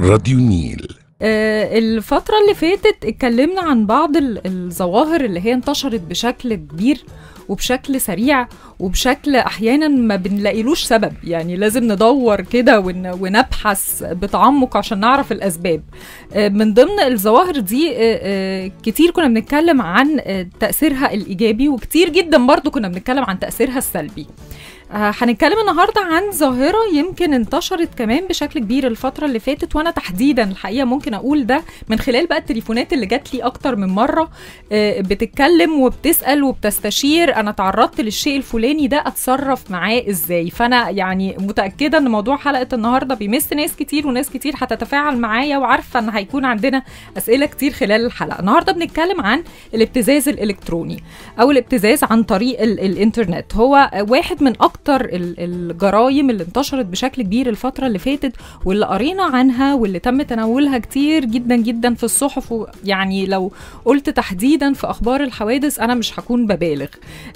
راديو نيل. آه، الفترة اللي فاتت اتكلمنا عن بعض ال- الظواهر اللي هي انتشرت بشكل كبير وبشكل سريع وبشكل أحيانا ما بنلاقيلوش سبب. يعني لازم ندور كده ون- ونبحث بتعمق عشان نعرف الأسباب. آه، من ضمن الظواهر دي آه، آه، كتير كنا بنتكلم عن تأثيرها الإيجابي وكتير جدا برضو كنا بنتكلم عن تأثيرها السلبي. هنتكلم النهارده عن ظاهرة يمكن انتشرت كمان بشكل كبير الفترة اللي فاتت وأنا تحديدا الحقيقة ممكن أقول ده من خلال بقى التليفونات اللي جات لي أكتر من مرة بتتكلم وبتسأل وبتستشير. أنا تعرضت للشيء الفلاني ده اتصرف معاه إزاي؟ فانا يعني متأكدة ان موضوع حلقة النهارده بيمس ناس كتير وناس كتير هتتفاعل معايا وعارفة ان هيكون عندنا أسئلة كتير خلال الحلقة. النهارده بنتكلم عن الابتزاز الإلكتروني أو الابتزاز عن طريق ال الإنترنت. هو واحد من أكتر ال- الجرائم اللي انتشرت بشكل كبير الفترة اللي فاتت واللي قرينا عنها واللي تم تناولها كتير جدا جدا في الصحف يعني لو قلت تحديدا في أخبار الحوادث أنا مش هكون ببالغ.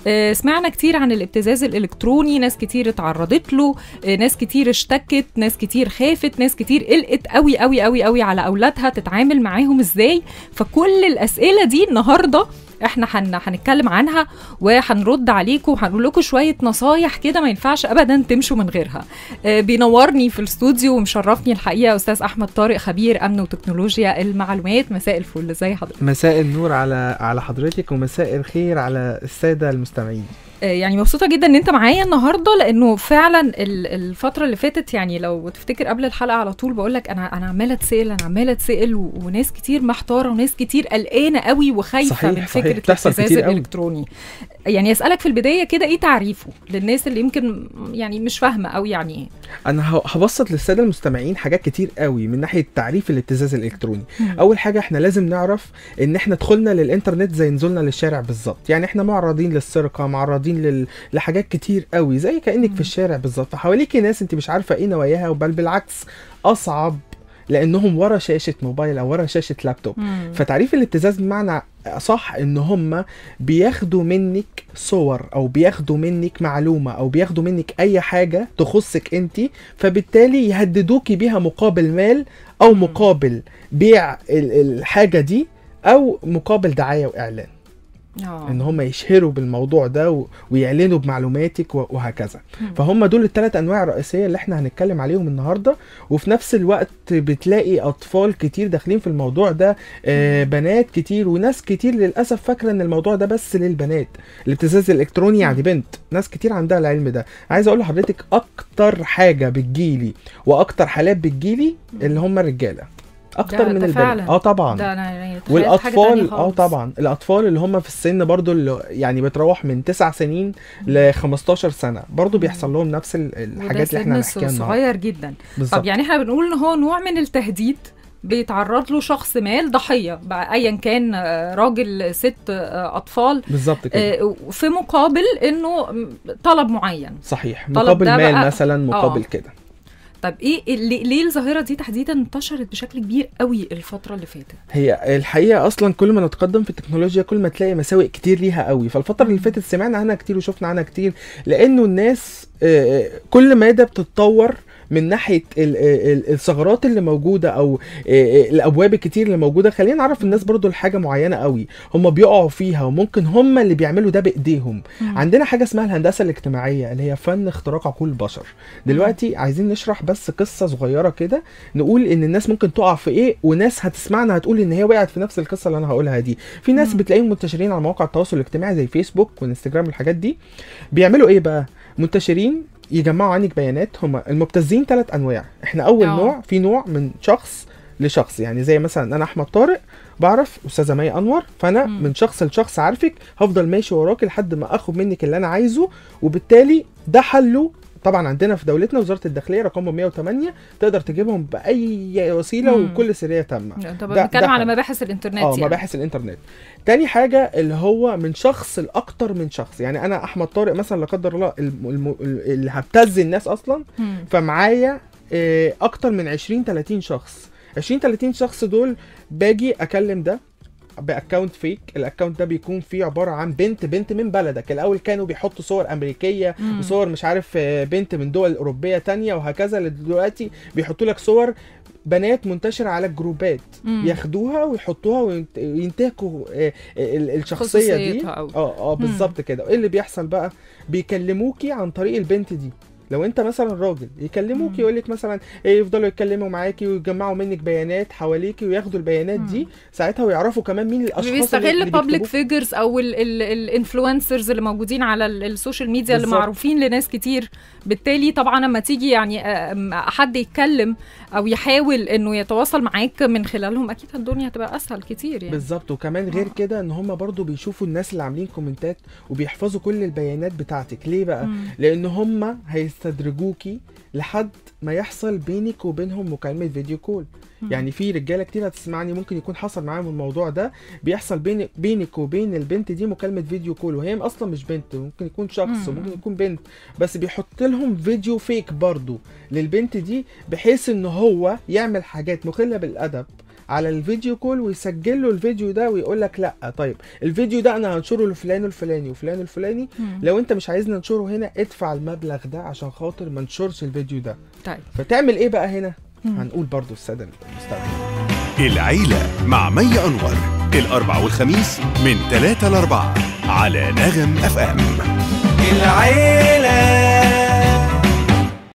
آه، سمعنا كتير عن الابتزاز الإلكتروني ناس كتير اتعرضت له آه، ناس كتير اشتكت ناس كتير خافت ناس كتير قلقت قوي قوي قوي قوي على أولادها تتعامل معاهم إزاي. فكل الأسئلة دي النهارده إحنا هن... هنتكلم عنها وهنرد عليكم وهنقول لكم شوية نصايح كده ما ينفعش ابدا تمشوا من غيرها. آه بينورني في الاستوديو ومشرفني الحقيقة أستاذ أحمد طارق خبير أمن وتكنولوجيا المعلومات. مساء الفل. ازي حضرتك؟ مساء النور على على حضرتك ومساء الخير على السادة المستمعين. آه، يعني مبسوطة جدا إن أنت معايا النهارده لأنه فعلا ال- الفترة اللي فاتت يعني لو تفتكر قبل الحلقة على طول بقول لك أنا أنا عمالة أتسأل أنا عمالة أتسأل وناس كتير محتارة وناس كتير قلقانة قوي وخايفة صحيح، من صحيح، فكره قوي. الإلكتروني يعني أسألك في البداية كده إيه تعريفه للناس اللي يمكن يعني مش فاهمة أو يعني إيه أنا هبسط للسادة المستمعين حاجات كتير قوي من ناحية تعريف الابتزاز الإلكتروني مم. أول حاجة إحنا لازم نعرف إن إحنا دخلنا للإنترنت زي نزولنا للشارع بالظبط يعني إحنا معرضين للسرقة معرضين لل... لحاجات كتير قوي زي كأنك مم. في الشارع بالظبط فحواليكي ناس أنت مش عارفة إيه نواياها بل بالعكس أصعب لأنهم ورا شاشة موبايل أو ورا شاشة لابتوب. مم. فتعريف الابتزاز بمعنى صح إن هم بياخدوا منك صور أو بياخدوا منك معلومة أو بياخدوا منك أي حاجة تخصك أنت فبالتالي يهددوكي بيها مقابل مال أو مقابل بيع ال- الحاجة دي أو مقابل دعاية وإعلان. آه. إن هم يشهروا بالموضوع ده و- ويعلنوا بمعلوماتك و- وهكذا. مم. فهم دول الثلاث أنواع الرئيسية اللي إحنا هنتكلم عليهم النهارده. وفي نفس الوقت بتلاقي أطفال كتير داخلين في الموضوع ده آه بنات كتير وناس كتير للأسف فاكرة إن الموضوع ده بس للبنات الابتزاز الالكتروني يعني بنت. ناس كتير عندها العلم ده. عايز أقول لحضرتك أكتر حاجة بتجيلي وأكتر حالات بتجيلي اللي هم الرجالة. أكتر من البنات. آه طبعا. ده أنا يعني والأطفال آه. طبعا. الأطفال اللي هم في السن برضو اللي يعني بتروح من 9 سنين ل 15 سنة برضو بيحصل لهم نفس الحاجات اللي إحنا هنحكيها صغير جدا. بالظبط. طب يعني إحنا بنقول إن هو نوع من التهديد بيتعرض له شخص ما ضحية ايا كان آه، راجل ست آه، أطفال بالظبط كده. آه، في مقابل إنه طلب معين. صحيح. طلب مقابل مال مثلا مقابل كده. طب إيه ليه ليه الظاهرة دي تحديدا انتشرت بشكل كبير قوي الفترة اللي فاتت؟ هي الحقيقة أصلا كل ما نتقدم في التكنولوجيا كل ما تلاقي مساوئ كتير ليها قوي. فالفترة اللي فاتت سمعنا عنها كتير وشفنا عنها كتير لأنه الناس آه، كل مادة بتتطور من ناحية ال- ال- الثغرات اللي موجودة أو آه، الأبواب الكتير اللي موجودة خلينا نعرف الناس برضو الحاجة معينة قوي. هم بيقعوا فيها وممكن هم اللي بيعملوا ده بإيديهم. مم. عندنا حاجة اسمها الهندسة الاجتماعية اللي هي فن اختراق عقول البشر. دلوقتي عايزين نشرح بس قصة صغيرة كده نقول إن الناس ممكن تقع في إيه وناس هتسمعنا هتقول إن هي وقعت في نفس القصة اللي أنا هقولها دي. في ناس. بتلاقيهم منتشرين على مواقع التواصل الاجتماعي زي فيسبوك وانستجرام والحاجات دي. بيعملوا إيه بقى؟ منتشرين يجمعوا عنك بيانات هم المبتزين ثلاث أنواع إحنا أول آه. نوع في نوع من شخص لشخص يعني زي مثلا أنا أحمد طارق بعرف أستاذة مي أنور فأنا مم. من شخص لشخص عارفك هفضل ماشي وراك لحد ما أخد منك اللي أنا عايزه وبالتالي ده حله طبعا عندنا في دولتنا وزارة الداخلية رقمهم 108 تقدر تجيبهم بأي وسيلة مم. وبكل سرية تامة انت ده- بنتكلم على. مباحث الإنترنت آه يعني مباحث الإنترنت تاني حاجة اللي هو من شخص لأكتر من شخص يعني أنا أحمد طارق مثلا لا قدر الله اللي هبتز الناس أصلا. فمعايا آه، أكتر من 20 30 شخص 20 30 شخص دول باجي أكلم ده ب account fake ال account ده بيكون فيه عبارة عن بنت بنت من بلدك. الأول كانوا بيحطوا صور أمريكية مم. وصور مش عارف آه، بنت من دول أوروبية تانية وهكذا. دلوقتي بيحطوا لك صور بنات منتشرة على الجروبات مم. ياخدوها ويحطوها وينت- وينتهكوا آه، ال- الشخصية دي. آه آه بالظبط كده. إيه اللي بيحصل بقى؟ بيكلموكي عن طريق البنت دي. لو انت مثلا راجل يكلموك. يقول لك مثلا إيه يفضلوا يتكلموا معاكي ويجمعوا منك بيانات حواليكي وياخدوا البيانات دي. ساعتها ويعرفوا كمان مين الأشخاص اللي- بيستغل اللي public بيكتبوك. figures أو ال influencers اللي موجودين على ال- ال social media اللي. معروفين لناس كتير بالتالي طبعا لما تيجي يعني آم، حد يتكلم أو يحاول إنه يتواصل معاك من خلالهم أكيد الدنيا هتبقى أسهل كتير يعني بالظبط وكمان غير آه. كده إن هم برضو بيشوفوا الناس اللي عاملين كومنتات وبيحفظوا كل البيانات بتاعتك ليه بقى مم. لأن هم هيستدرجوكي لحد ما يحصل بينك وبينهم مكالمة video call مم. يعني في رجالة كتير هتسمعني ممكن يكون حصل معاهم الموضوع ده بيحصل بين بينك وبين البنت دي مكالمة video call وهي أصلا مش بنت ممكن يكون شخص مم. وممكن يكون بنت بس بيحط لهم فيديو فيك برضو للبنت دي بحيث إن هو يعمل حاجات مخلة بالأدب على الفيديو كول ويسجل له الفيديو ده ويقول لك لأ طيب الفيديو ده أنا هنشره لفلان الفلاني وفلان الفلاني مم. لو أنت مش عايزنا ننشره هنا ادفع المبلغ ده عشان خاطر ما ننشرش الفيديو ده. طيب. فتعمل إيه بقى هنا؟ مم. هنقول برضو السادة المستمعين العيلة مع مي أنور الأربع والخميس من 3 ل 4 على نغم أف أم. العيلة